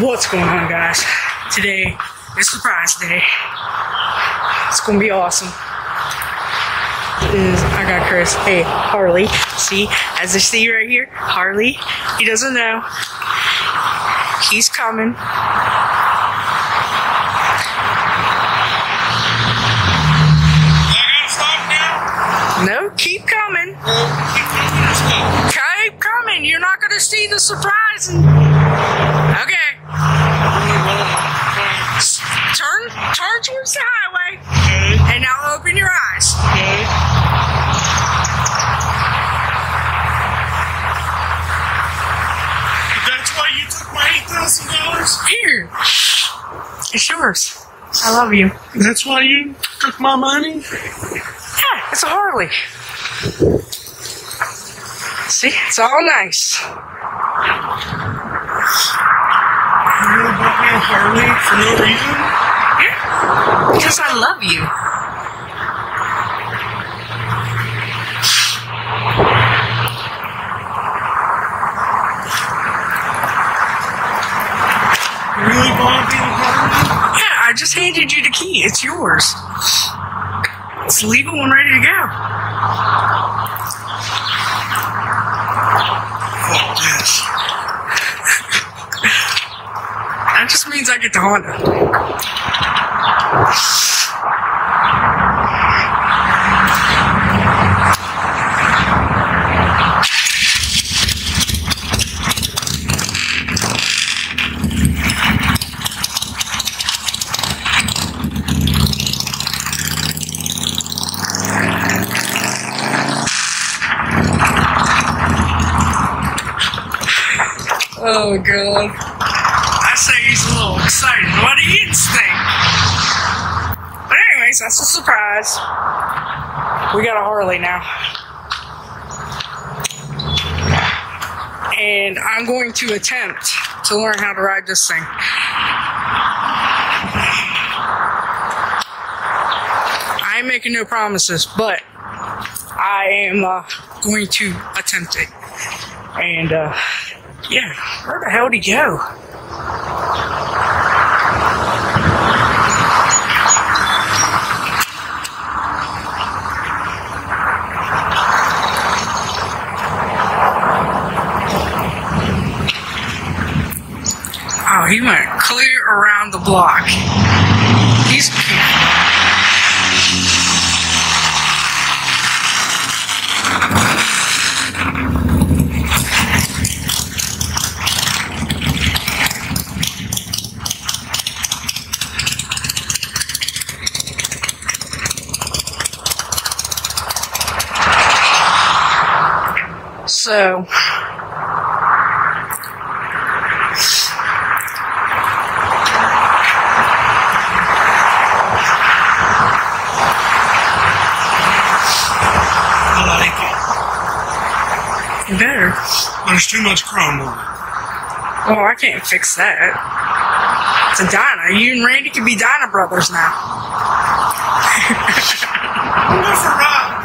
What's going on, guys? Today is surprise day. It's gonna be awesome. Is I got Chris. Hey, Harley. See, as you see right here, Harley. He doesn't know. He's coming. Keep coming. You're not gonna see the surprise. Okay. Turn, turn towards the highway, Okay, and now open your eyes. okay. That's why you took my eight thousand dollars? Here, it's yours. I love you. That's why you took my money? Yeah, it's a Harley. See, it's all nice. You really bought me a Harley for no reason? Yeah, because I love you. You really bought me a Harley? Yeah, I just handed you the key. It's yours. It's legal and ready to go. This. That just means I get the Honda. Oh god. I say he's a little excited. What do you think? But anyways, that's a surprise. We got a Harley now. And I'm going to attempt to learn how to ride this thing. I ain't making no promises, but I am uh, going to attempt it. And uh, yeah, where the hell did he go? Oh, he went clear around the block. He's so. I like it. Better. There's too much chrome on it. Oh, I can't fix that. It's a Dyna. You and Randy could be Dyna brothers now. Going for a ride.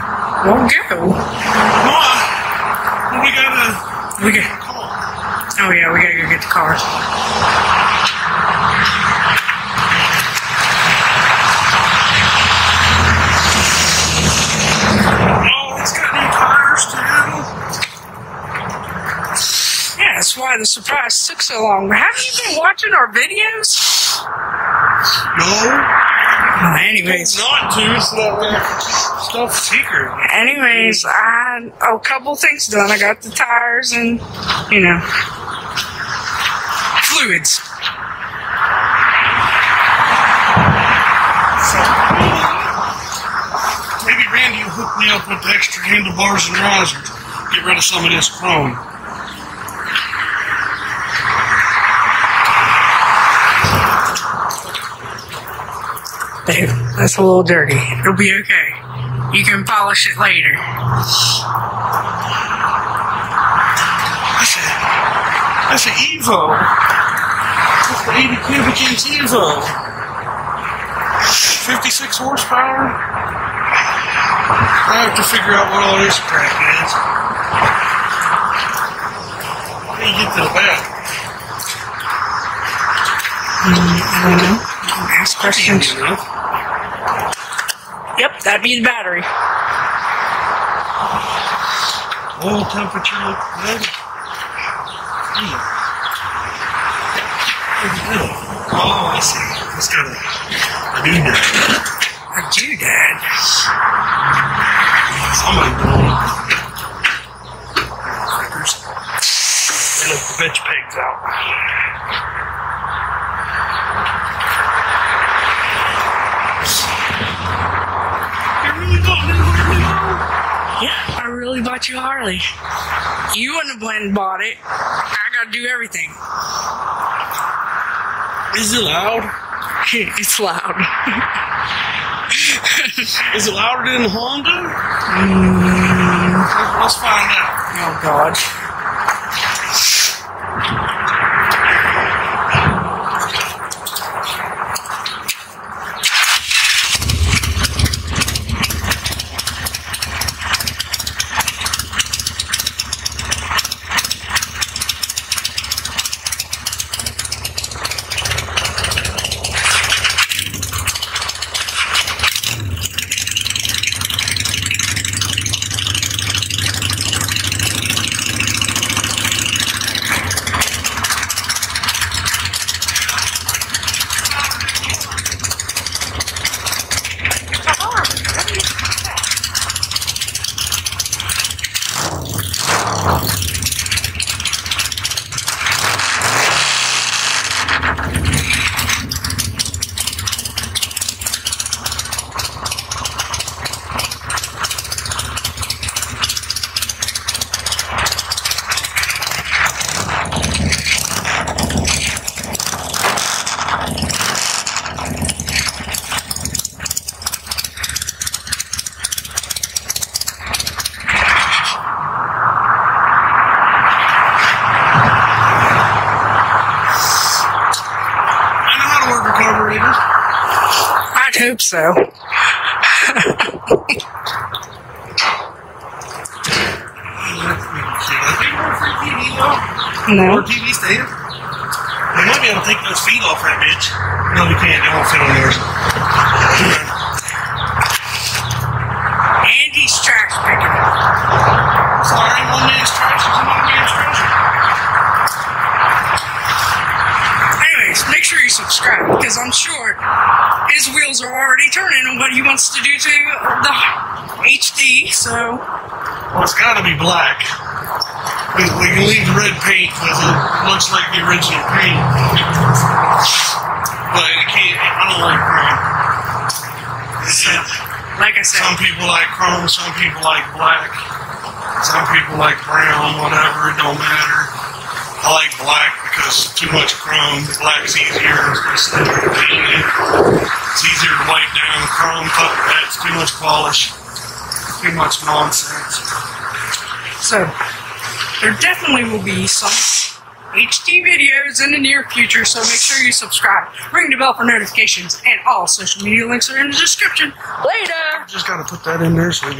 Well, go. Why? We gotta We got. Oh yeah, we gotta go get the car. Oh, it's got new tires too. Yeah, that's why the surprise took so long. Have you been watching our videos? No, anyways, not to. Way stuff secret. anyways, I a couple things done. I got the tires and you know fluids. Maybe Randy will hook me up with the extra handlebars and risers. Get rid of some of this chrome. Babe, that's a little dirty. It'll be okay. You can polish it later. That's a, that's an Evo. That's the 80 cubic inch Evo. 56 horsepower. I have to figure out what all this crap is. How do you get to the back? Mm, Ask questions. Yep, that'd be the battery. Oil temperature look good. Oh, I see. It's got a, a doodad. A doodad. Somebody. Frickers. They let the bitch pigs out. Yeah, I really bought you a Harley. You wouldn't have went and bought it. I gotta do everything. Is it loud? it's loud. Is it louder than Honda? Mm, Let's find out. oh god. I know how to work a carburetor. I'd hope so. Or No. TV stand. We might be able to take those feet off that bitch. No, we can't. They won't fit on yours. And he's trash picking. Sorry, one man's trash is another man's treasure. Anyways, make sure you subscribe because I'm sure his wheels are already turning on what he wants to do to the HD. So Well, it's got to be black. We, we can leave red paint because it looks like the original paint. But it can't. I don't like. It's it. like I said, Some people like chrome, some people like black, some people like brown, whatever, it don't matter. I like black because too much chrome, black's easier, especially when you're. It's easier to wipe down. Chrome, cut- that's too much polish, too much nonsense. so there definitely will be some HD videos in the near future. So make sure you subscribe, ring the bell for notifications, and all social media links are in the description. Later. Just gotta put that in there so we